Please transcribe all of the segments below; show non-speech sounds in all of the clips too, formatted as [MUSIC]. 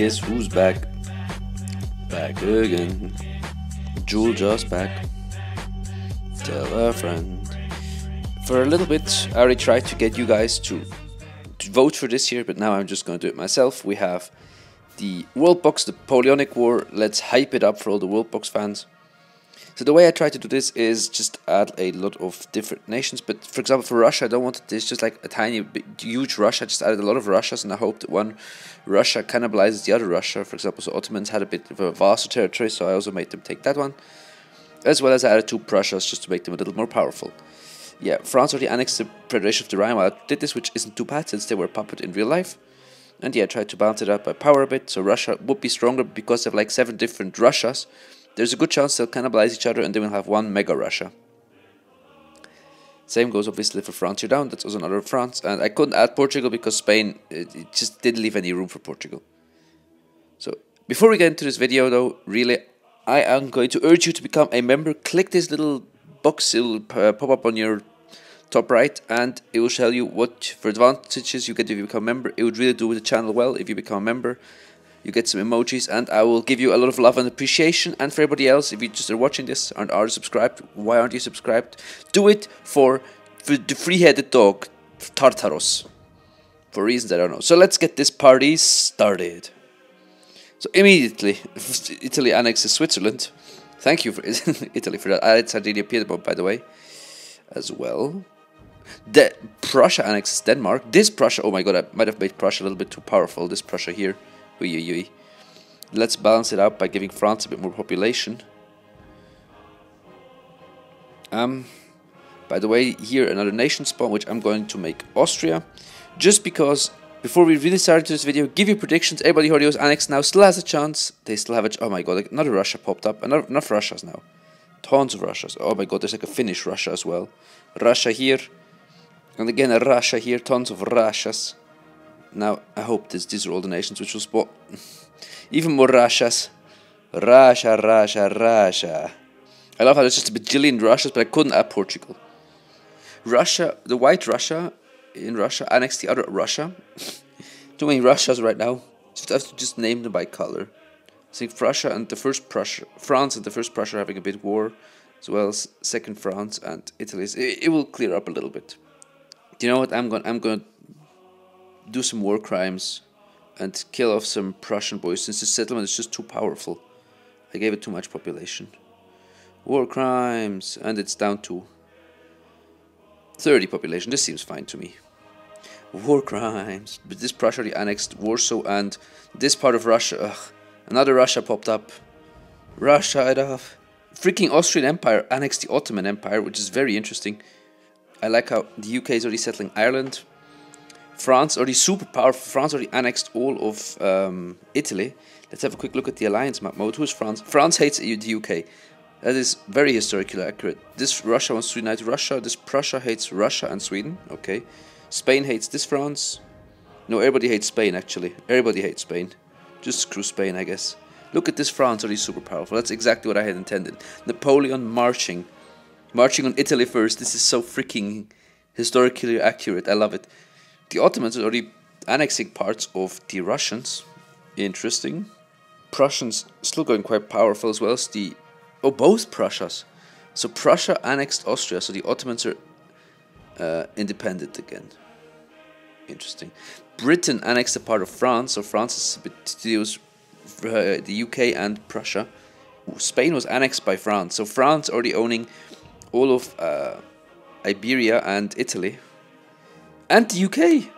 Guess who's back? Back again. Juljas back. Tell a friend. For a little bit, I already tried to get you guys to, to vote for this year, but now I'm just going to do it myself. We have the Worldbox, the Napoleonic War. Let's hype it up for all the Worldbox fans. So the way I try to do this is just add a lot of different nations. But for example, for Russia, I don't want this just like a tiny, huge Russia. I just added a lot of Russias, and I hope that one Russia cannibalizes the other Russia. For example, so Ottomans had a bit of a vaster territory, so I also made them take that one, as well as I added two Prussias just to make them a little more powerful. Yeah, France already annexed the Federation of the Rhine while I did this, which isn't too bad since they were puppet in real life. And yeah, I tried to balance it out by power a bit, so Russia would be stronger because they have like seven different Russias there's a good chance they'll cannibalize each other and then we'll have one mega Russia. Same goes obviously for France. You're down, that's also another France. And I couldn't add Portugal because Spain, it, it just didn't leave any room for Portugal. So before we get into this video though, really, I am going to urge you to become a member. Click this little box, it will uh, pop up on your top right and it will tell you what for advantages you get if you become a member. It would really do the channel well if you become a member you get some emojis and I will give you a lot of love and appreciation. And for everybody else if you just are watching this and are subscribed why aren't you subscribed? Do it for, for the free-headed dog Tartaros. For reasons I don't know. So let's get this party started. So immediately [LAUGHS] Italy annexes Switzerland. Thank you for [LAUGHS] Italy for that. I added Sardinia Piedmont by the way as well. De Prussia annexes Denmark. This Prussia oh my god I might have made Prussia a little bit too powerful this Prussia here Ui, ui, ui. Let's balance it out by giving France a bit more population. Um, by the way, here another nation spawn, which I'm going to make Austria. Just because, before we really start this video, give you predictions. Everybody who was annexed now still has a chance. They still have a... oh my god, another Russia popped up. Another, enough Russias now. Tons of Russias. Oh my god, there's like a Finnish Russia as well. Russia here. And again a Russia here. Tons of Russias. Now, I hope this, these are all the nations which will spot [LAUGHS] even more Russias. Russia, Russia, Russia. I love how there's just a bajillion Russias, but I couldn't add Portugal. Russia, the white Russia in Russia annexed the other Russia. [LAUGHS] Too many Russias right now. Just have to just name them by color. I think Russia and the first Prussia, France and the first Prussia are having a bit war, as well as second France and Italy. It, it will clear up a little bit. Do you know what? I'm going. I'm going to do some war crimes and kill off some Prussian boys since the settlement is just too powerful. I gave it too much population. War crimes, and it's down to 30 population. This seems fine to me. War crimes. But this Prussia annexed Warsaw and this part of Russia. Ugh, another Russia popped up. Russia, I'd have. Uh, freaking Austrian Empire annexed the Ottoman Empire, which is very interesting. I like how the UK is already settling Ireland. France already super powerful. France already annexed all of um, Italy. Let's have a quick look at the alliance map mode. Who's France? France hates the UK. That is very historically accurate. This Russia wants to unite Russia. This Prussia hates Russia and Sweden. Okay. Spain hates this France. No, everybody hates Spain actually. Everybody hates Spain. Just screw Spain, I guess. Look at this France, already super powerful. That's exactly what I had intended. Napoleon marching. Marching on Italy first. This is so freaking historically accurate. I love it. The Ottomans are already annexing parts of the Russians. Interesting. Prussians still going quite powerful as well as the... Oh, both Prussias. So Prussia annexed Austria, so the Ottomans are uh, independent again. Interesting. Britain annexed a part of France, so France is a bit uh, the UK and Prussia. Spain was annexed by France, so France already owning all of uh, Iberia and Italy, and the UK.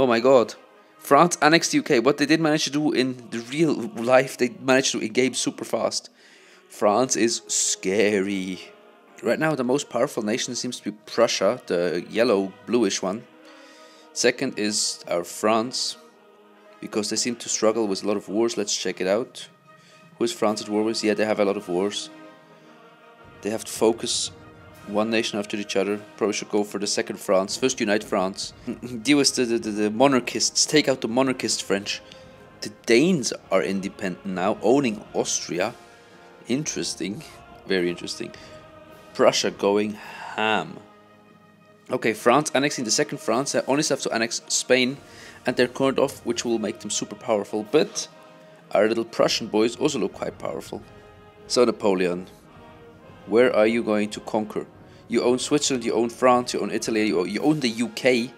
Oh my god. France annexed the UK. What they did manage to do in the real life, they managed to game super fast. France is scary. Right now, the most powerful nation seems to be Prussia, the yellow bluish one. Second is our France, because they seem to struggle with a lot of wars. Let's check it out. Who is France at war with? Yeah, they have a lot of wars. They have to focus one nation after each other. Probably should go for the second France. First unite France. [LAUGHS] Deal with the, the, the, monarchists. Take out the monarchist French. The Danes are independent now, owning Austria. Interesting. Very interesting. Prussia going ham. Okay, France annexing the second France. I only have to annex Spain and they're cornered off, which will make them super powerful. But our little Prussian boys also look quite powerful. So Napoleon, where are you going to conquer? You own Switzerland, you own France, you own Italy, you own, you own the UK.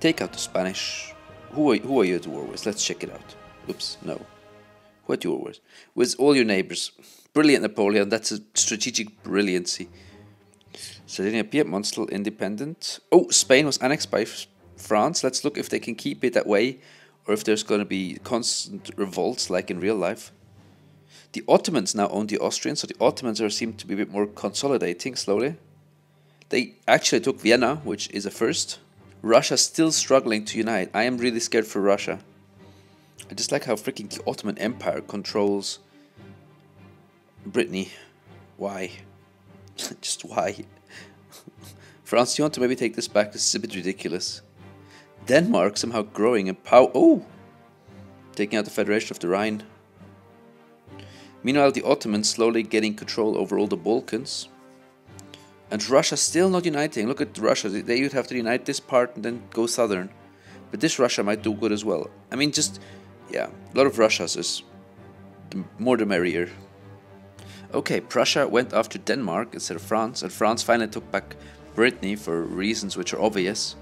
Take out the Spanish. Who are, who are you at war with? Let's check it out. Oops, no. Who are you at war with? With all your neighbors. Brilliant, Napoleon. That's a strategic brilliancy. Sardinia Piedmont still independent. Oh, Spain was annexed by France. Let's look if they can keep it that way or if there's going to be constant revolts like in real life. The Ottomans now own the Austrians, so the Ottomans are seem to be a bit more consolidating slowly. They actually took Vienna, which is a first. Russia's still struggling to unite. I am really scared for Russia. I just like how freaking the Ottoman Empire controls Brittany. Why? [LAUGHS] just why? [LAUGHS] France, you want to maybe take this back? This is a bit ridiculous. Denmark somehow growing in power. Oh! Taking out the Federation of the Rhine. Meanwhile, the Ottomans slowly getting control over all the Balkans. And Russia still not uniting. Look at Russia. They would have to unite this part and then go southern. But this Russia might do good as well. I mean, just, yeah, a lot of Russias is the more the merrier. Okay, Prussia went after Denmark instead of France, and France finally took back Brittany for reasons which are obvious.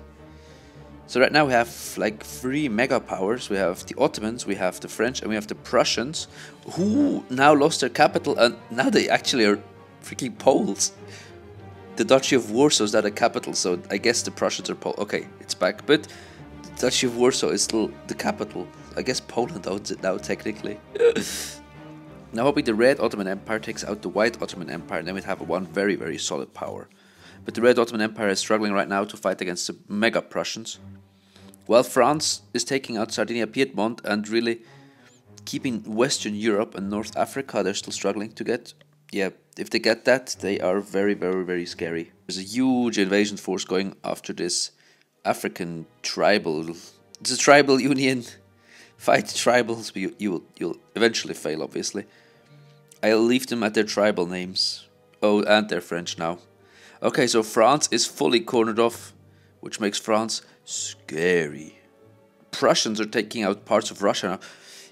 So right now we have like three mega powers. We have the Ottomans, we have the French, and we have the Prussians, who now lost their capital, and now they actually are freaking Poles. The Duchy of Warsaw is not a capital, so I guess the Prussians are Pole. Okay, it's back, but the Duchy of Warsaw is still the capital. I guess Poland owns it now, technically. [LAUGHS] now hoping the Red Ottoman Empire takes out the White Ottoman Empire, and then we'd have one very, very solid power. But the Red Ottoman Empire is struggling right now to fight against the Mega Prussians. While France is taking out Sardinia Piedmont and really keeping Western Europe and North Africa, they're still struggling to get. Yeah, if they get that, they are very, very, very scary. There's a huge invasion force going after this African tribal. It's a tribal union. [LAUGHS] Fight tribals, but you, you will you'll eventually fail, obviously. I'll leave them at their tribal names. Oh, and they're French now. Okay, so France is fully cornered off, which makes France Scary. Prussians are taking out parts of Russia now.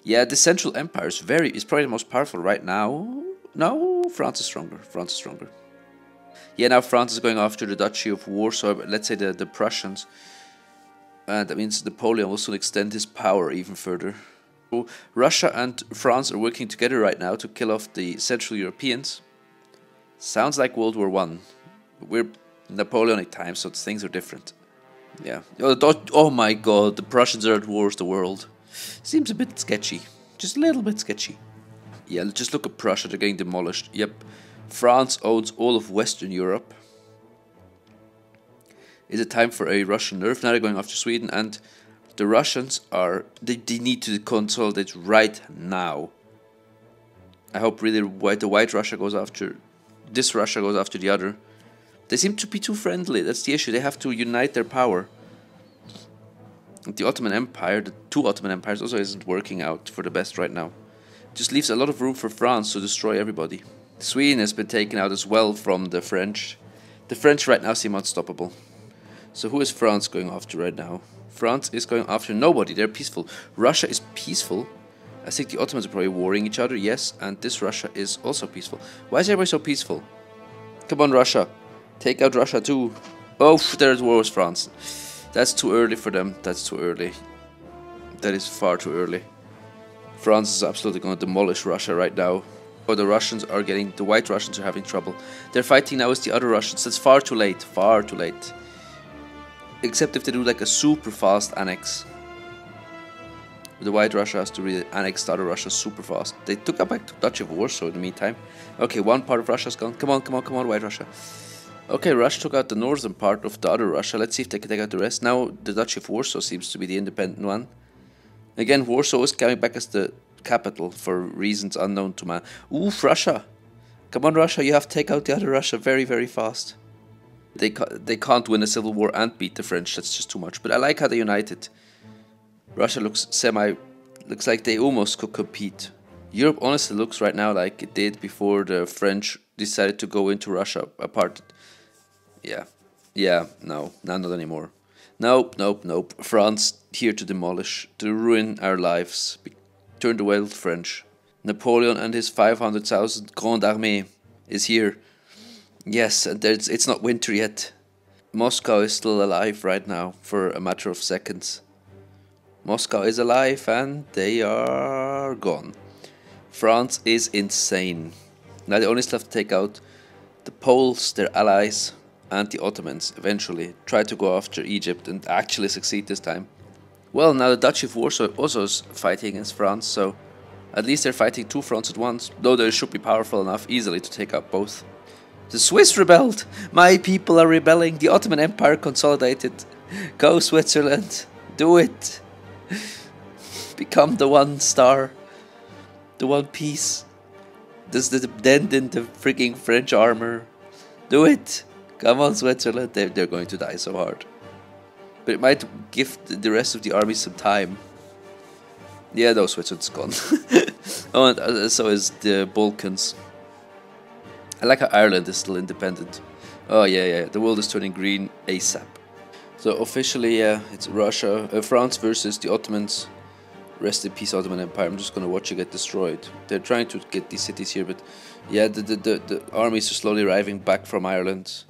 Yeah, the Central Empire is very is probably the most powerful right now. No, France is stronger. France is stronger. Yeah, now France is going after the Duchy of Warsaw. Let's say the the Prussians, and that means Napoleon will soon extend his power even further. So Russia and France are working together right now to kill off the Central Europeans. Sounds like World War One. We're Napoleonic times, so things are different. Yeah. Oh, oh my god, the Prussians are at war with the world. Seems a bit sketchy. Just a little bit sketchy. Yeah, just look at Prussia, they're getting demolished. Yep. France owns all of Western Europe. Is it time for a Russian nerve? Now they're going after Sweden, and the Russians are. They, they need to consolidate right now. I hope really white, the white Russia goes after. This Russia goes after the other. They seem to be too friendly. That's the issue. They have to unite their power. The Ottoman Empire, the two Ottoman empires, also isn't working out for the best right now. Just leaves a lot of room for France to destroy everybody. Sweden has been taken out as well from the French. The French right now seem unstoppable. So who is France going after right now? France is going after nobody. They're peaceful. Russia is peaceful. I think the Ottomans are probably warring each other, yes, and this Russia is also peaceful. Why is everybody so peaceful? Come on, Russia. Take out Russia too. Oh, there's war with France. That's too early for them. That's too early. That is far too early. France is absolutely going to demolish Russia right now. Or the Russians are getting, the white Russians are having trouble. They're fighting now with the other Russians. That's far too late. Far too late. Except if they do like a super fast annex. The white Russia has to really annex the other Russia super fast. They took up back Duchy of Warsaw in the meantime. Okay, one part of Russia's gone. Come on, come on, come on, white Russia. Okay, Russia took out the northern part of the other Russia. Let's see if they can take out the rest. Now the Duchy of Warsaw seems to be the independent one. Again, Warsaw is coming back as the capital for reasons unknown to man. Oof, Russia! Come on, Russia, you have to take out the other Russia very, very fast. They, ca they can't win a civil war and beat the French, that's just too much. But I like how they united. Russia looks semi... looks like they almost could compete. Europe honestly looks right now like it did before the French decided to go into Russia apart yeah, yeah, no, not anymore. Nope, nope, nope. France here to demolish, to ruin our lives, be- turn the world French. Napoleon and his 500,000 Grande Armée is here. Yes, and it's not winter yet. Moscow is still alive right now for a matter of seconds. Moscow is alive and they are gone. France is insane. Now they only still have to take out the Poles, their allies, and the Ottomans eventually. Try to go after Egypt and actually succeed this time. Well, now the Duchy of Warsaw also is fighting against France, so at least they're fighting two fronts at once, though they should be powerful enough easily to take out both. The Swiss rebelled! My people are rebelling! The Ottoman Empire consolidated! Go Switzerland! Do it! Become the one star! The one piece! There's the dent in the freaking French armor! Do it! Come on, Switzerland! They're, they're going to die so hard. But it might give the rest of the army some time. Yeah, no, Switzerland's gone. [LAUGHS] oh, and uh, so is the Balkans. I like how Ireland is still independent. Oh yeah, yeah. The world is turning green ASAP. So officially, yeah, it's Russia, uh, France versus the Ottomans. Rest in peace, Ottoman Empire. I'm just gonna watch you get destroyed. They're trying to get these cities here, but yeah, the the the, the armies are slowly arriving back from Ireland,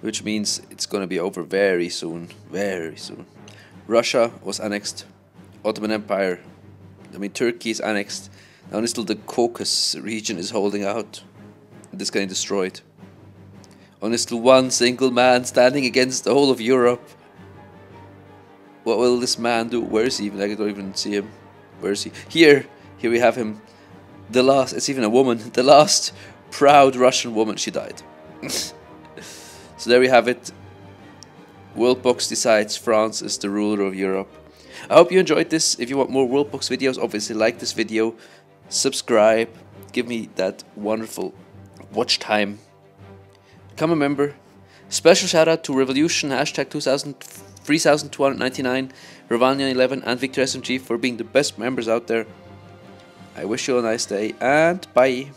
which means it's gonna be over very soon, very soon. Russia was annexed. Ottoman Empire. I mean, Turkey is annexed. Now, only still the Caucasus region is holding out. This getting destroyed. Only still one single man standing against the whole of Europe. What will this man do? Where is he even? I don't even see him. Where is he? Here! Here we have him. The last, it's even a woman. The last proud Russian woman. She died. [LAUGHS] so there we have it. Worldbox decides France is the ruler of Europe. I hope you enjoyed this. If you want more Worldbox videos, obviously like this video, subscribe, give me that wonderful watch time. Become a member. Special shout out to Revolution hashtag 2000, 3299, Ravania11, and Victor SMG for being the best members out there. I wish you a nice day and bye.